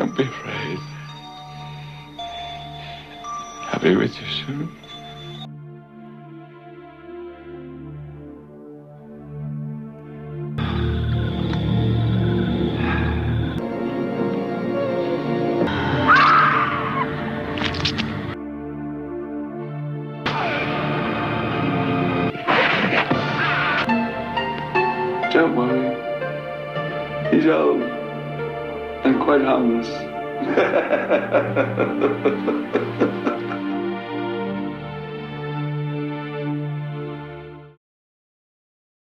Don't be afraid. I'll be with you soon. Don't worry. He's old and quite harmless.